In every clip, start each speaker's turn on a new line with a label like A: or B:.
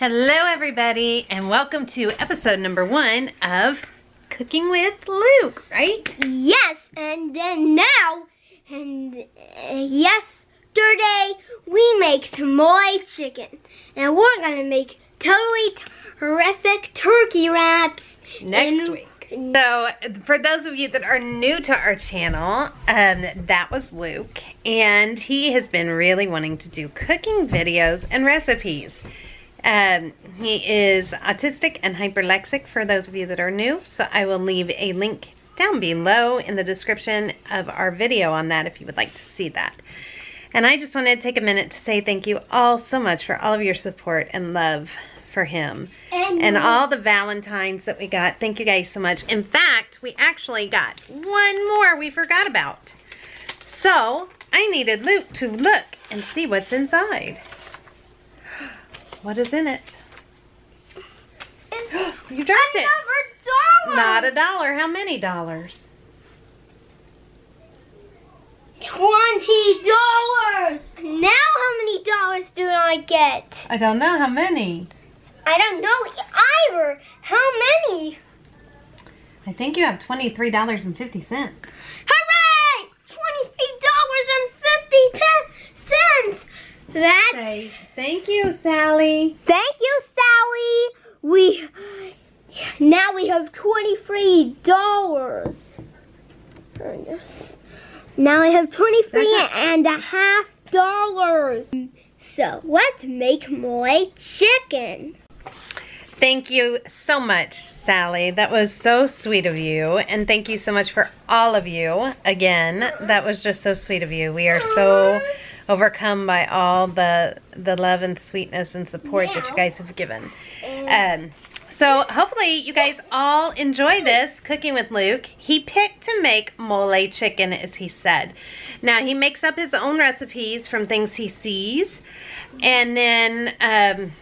A: Hello everybody and welcome to episode number one of Cooking with Luke, right?
B: Yes, and then now, and uh, yesterday we make tamale chicken. And we're gonna make totally terrific turkey wraps.
A: Next week. So for those of you that are new to our channel, um, that was Luke and he has been really wanting to do cooking videos and recipes. Um, he is autistic and hyperlexic for those of you that are new, so I will leave a link down below in the description of our video on that if you would like to see that. And I just wanted to take a minute to say thank you all so much for all of your support and love for him.
B: And,
A: And all the Valentines that we got. Thank you guys so much. In fact, we actually got one more we forgot about. So, I needed Luke to look and see what's inside. What is in it? You dropped it.
B: Dollar.
A: Not a dollar. How many dollars?
B: Twenty dollars. Now how many dollars do I get?
A: I don't know. How many?
B: I don't know either. How many?
A: I think you have $23.50.
B: Hooray! Twenty-three dollars and fifty cents. That's
A: Say thank you, Sally.
B: thank you, Sally. We now we have twenty-three dollars. Now I have twenty-three
A: That's
B: and a half dollars. So let's make more chicken.
A: Thank you so much, Sally. That was so sweet of you. And thank you so much for all of you. Again, that was just so sweet of you. We are so overcome by all the the love and sweetness and support that you guys have given. Um, so hopefully you guys all enjoy this cooking with Luke. He picked to make mole chicken as he said. Now he makes up his own recipes from things he sees. And then um,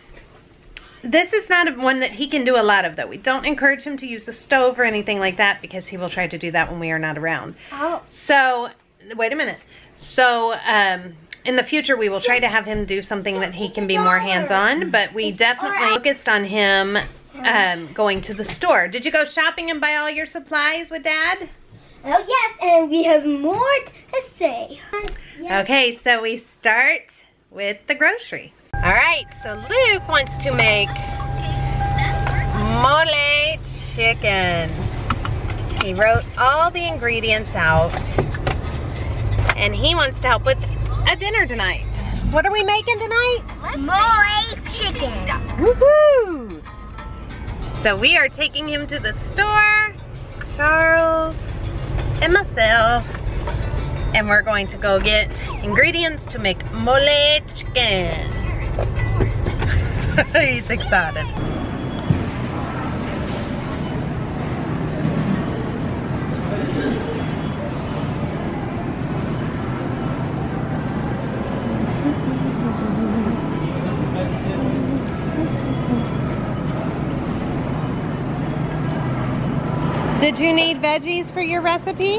A: this is not one that he can do a lot of though. We don't encourage him to use the stove or anything like that because he will try to do that when we are not around.
B: Oh,
A: So, wait a minute. So, um, in the future, we will try to have him do something that he can be more hands-on, but we definitely focused on him um, going to the store. Did you go shopping and buy all your supplies with Dad?
B: oh yes, and we have more to say. Yes.
A: Okay, so we start with the grocery. All right, so Luke wants to make mole chicken. He wrote all the ingredients out and he wants to help with a dinner tonight. What are we making tonight?
B: Mole chicken.
A: Woohoo! So we are taking him to the store, Charles and myself, and we're going to go get ingredients to make mole chicken. He's excited. Did you need veggies for your recipe?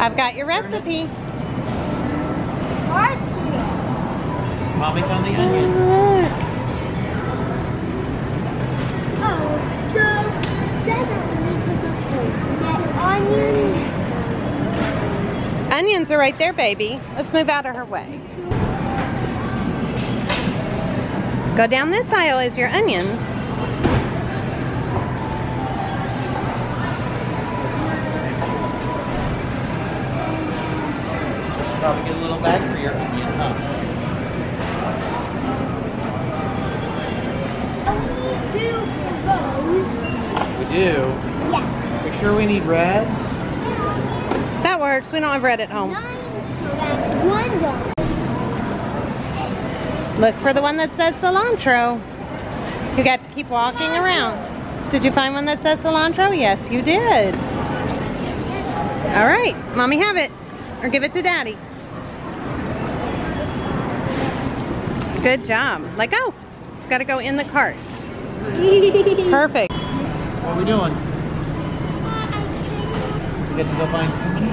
A: I've got your recipe.
C: Mommy found the onions.
B: Onions
A: are right there, baby. Let's move out of her way. Go down this aisle is your onions.
C: Should probably get a little bag for your onion, huh? We do.
B: Yeah.
C: We sure we need red?
A: That works. We don't have red at home.
B: Nine. So that's one dollar.
A: Look for the one that says cilantro. You got to keep walking around. Did you find one that says cilantro? Yes, you did. All right, mommy have it. Or give it to daddy. Good job. Let go. It's got to go in the cart. Perfect.
C: What are we doing? We get to go find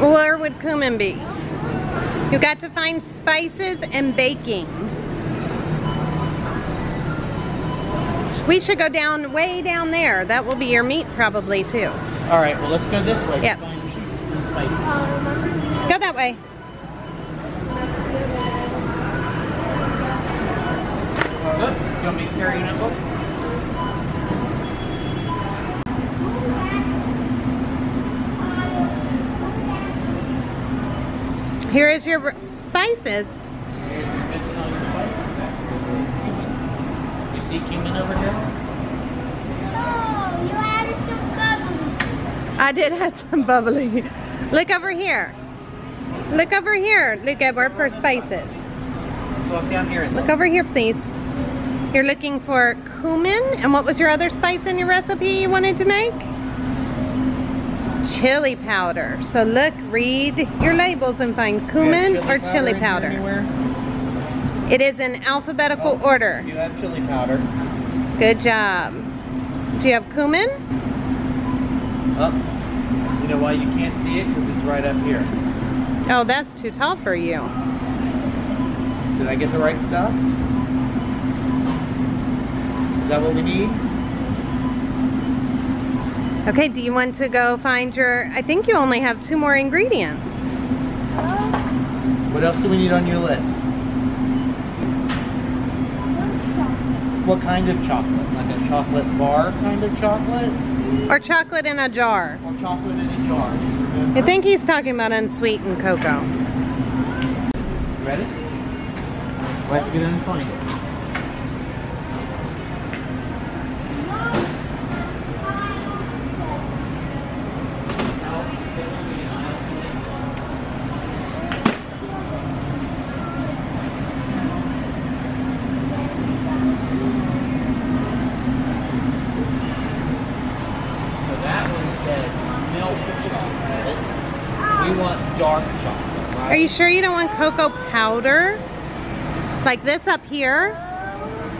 A: Where would cumin be? You got to find spices and baking. We should go down, way down there. That will be your meat probably too.
C: Alright, well let's go this way.
A: Yep.
C: Find meat and spices.
A: Go that way.
C: Oops, you want me.
A: Here is your spices.
C: Missing all your spices back there. You see cumin over here?
B: Oh, you added some bubbles.
A: I did have some bubbly. Look over here. Look over here. Look Edward for spices.
C: Walk down here
A: Look over here, please. You're looking for cumin, and what was your other spice in your recipe you wanted to make? Chili powder. So look, read your labels and find cumin
C: have
A: or chili
C: here
A: powder. It is in alphabetical oh, order.
C: You have chili powder.
A: Good job. Do you have cumin?
C: Oh, you know why you can't see it? Because it's right up here.
A: Oh, that's too tall for you.
C: Did I get the right stuff? Is that what we need?
A: Okay, do you want to go find your, I think you only have two more ingredients.
C: What else do we need on your list? What kind of chocolate? Like a chocolate bar kind of chocolate?
A: Or chocolate in a jar.
C: Or chocolate in a jar?
A: I think he's talking about unsweetened cocoa.
C: You ready? To get in and find it? So that one said milk chocolate. We want dark chocolate, right?
A: Are you sure you don't want cocoa powder? Like this up here?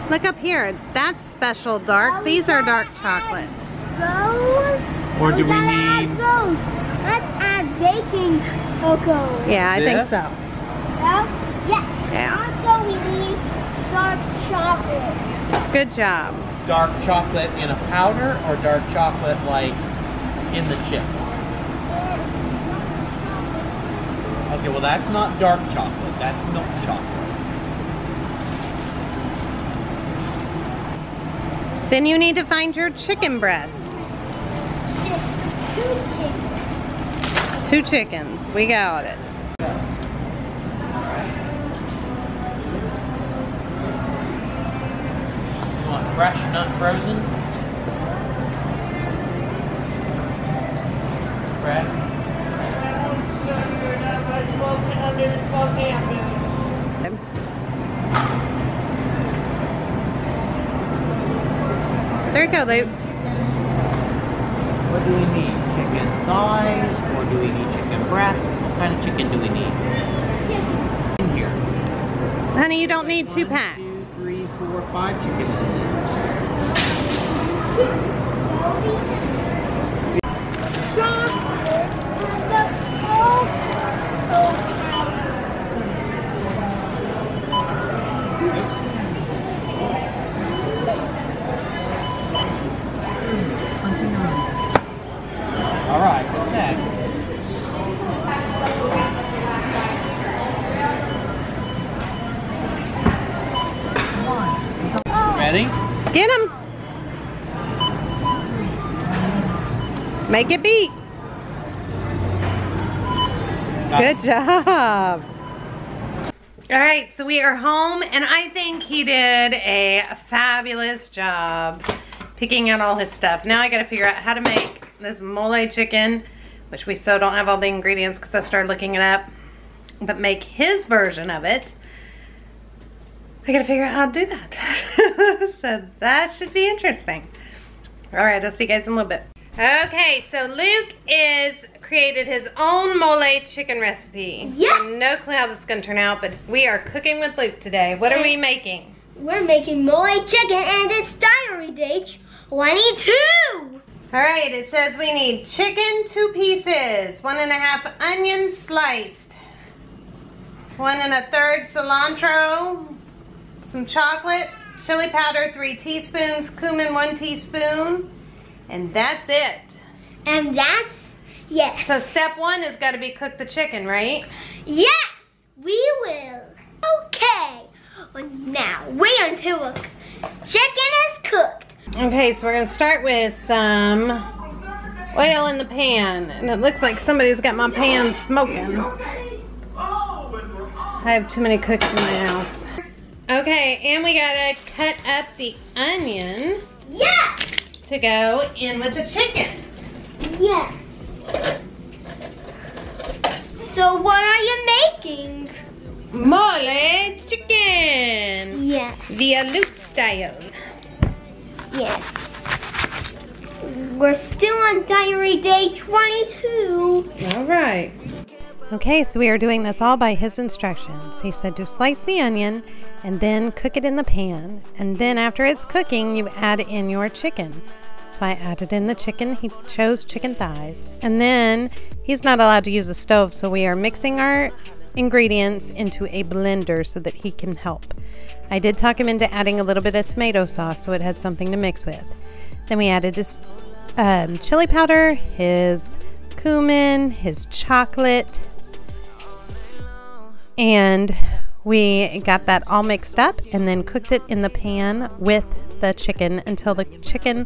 A: Look up here. That's special dark. These are dark chocolates.
B: Those?
C: Or do we
B: gotta add
C: need-
B: those? Let's add baking cocoa.
A: Yeah, I think so.
B: Yeah? Yeah.
A: Yeah.
B: Also, we need dark chocolate.
A: Good job.
C: dark chocolate in a powder or dark chocolate like in the chips? Okay, well that's not dark chocolate, that's milk chocolate.
A: Then you need to find your chicken breasts.
B: Two chicken.
A: Two chickens. We got it.
C: You want fresh, not frozen? Fresh.
A: There you go, Luke.
C: What do we need? Chicken thighs or do we need chicken breasts? What kind of chicken do we need? In here.
A: Honey, you don't need two packs.
C: two, three, four, five chickens in there.
B: Chocolate
C: What's next? Ready?
A: Get him. Make it beat.
C: Got
A: Good job. All right, so we are home, and I think he did a fabulous job picking out all his stuff. Now I gotta figure out how to make this mole chicken, which we still don't have all the ingredients because I started looking it up, but make his version of it. I gotta figure out how to do that. so that should be interesting. All right, I'll see you guys in a little bit. Okay, so Luke is created his own mole chicken recipe. So no clue how this is gonna turn out, but we are cooking with Luke today. What are we making?
B: We're making mole chicken and it's diary date 22.
A: All right, it says we need chicken, two pieces, one and a half onion sliced, one and a third cilantro, some chocolate, chili powder, three teaspoons, cumin, one teaspoon, and that's it.
B: And that's, yes.
A: So step one has got to be cook the chicken, right?
B: Yes, we will. Okay. Well, now, wait until the chicken is cooked.
A: Okay, so we're gonna start with some oil in the pan, and it looks like somebody's got my pan smoking. I have too many cooks in my house. Okay, and we gotta cut up the onion
B: Yeah!
A: to go in with the chicken.
B: Yeah. So what are you making?
A: Mole chicken!
B: Yeah.
A: Via Luke style.
B: Yes. We're still on diary day 22.
A: All right. Okay, so we are doing this all by his instructions. He said to slice the onion and then cook it in the pan. And then after it's cooking, you add in your chicken. So I added in the chicken. He chose chicken thighs. And then he's not allowed to use a stove, so we are mixing our ingredients into a blender so that he can help. I did talk him into adding a little bit of tomato sauce so it had something to mix with. Then we added his um, chili powder, his cumin, his chocolate, and we got that all mixed up and then cooked it in the pan with the chicken until the chicken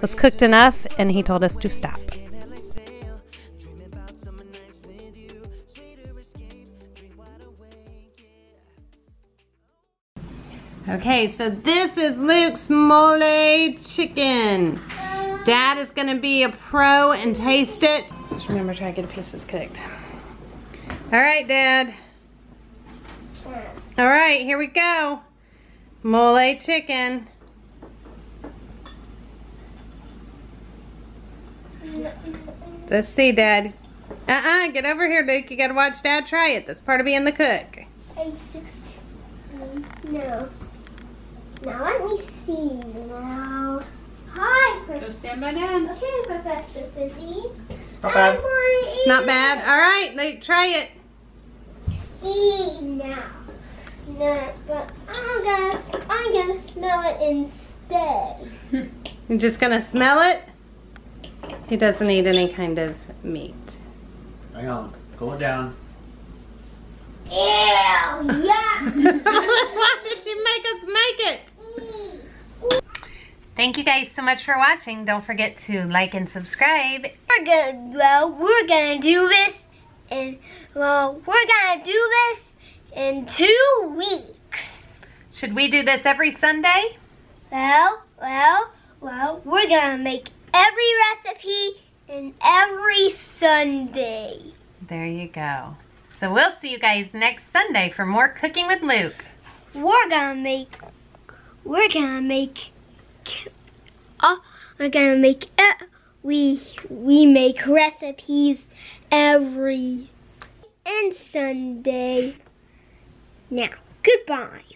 A: was cooked enough and he told us to stop. Okay, so this is Luke's mole chicken. Dad is gonna be a pro and taste it. Just remember try to get a piece that's cooked. All right, Dad. All right, here we go. Mole chicken. Let's see, Dad. Uh-uh, get over here, Luke. You gotta watch Dad try it. That's part of being the cook.
B: Eight, sixteen. No. Now let me see. Now. Hi, Professor.
D: stand by Dad.
B: Okay, Professor Fizzy.
C: Not
B: I
C: bad.
B: want.
A: Not bad. All right, Luke, try it.
B: Eat now. No, but I'm gonna, I'm gonna smell it instead.
A: You're just gonna smell it? He doesn't eat any kind of meat.
C: Hang on. Cool it down.
B: Ew! Yeah.
A: Why did you make us make it? Thank you guys so much for watching. Don't forget to like and subscribe.
B: We're gonna, well, we're gonna do this, and well, we're gonna do this in two weeks.
A: Should we do this every Sunday?
B: Well, well, well, we're gonna make every recipe in every Sunday.
A: There you go. So we'll see you guys next Sunday for more Cooking with Luke.
B: We're gonna make, we're gonna make, uh, we're gonna make, uh, we, we make recipes every and Sunday. Now, goodbye.